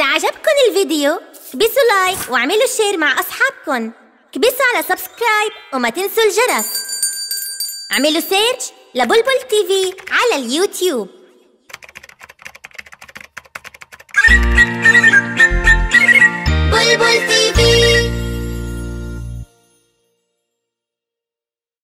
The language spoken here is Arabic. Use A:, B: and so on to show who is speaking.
A: إذا عجبكن الفيديو كبسوا like واعملوا share مع أصحابكن. كبسوا على subscribe وما تنسوا الجرس. اعملوا search لبلبل تي في على اليوتيوب.
B: بلبل تي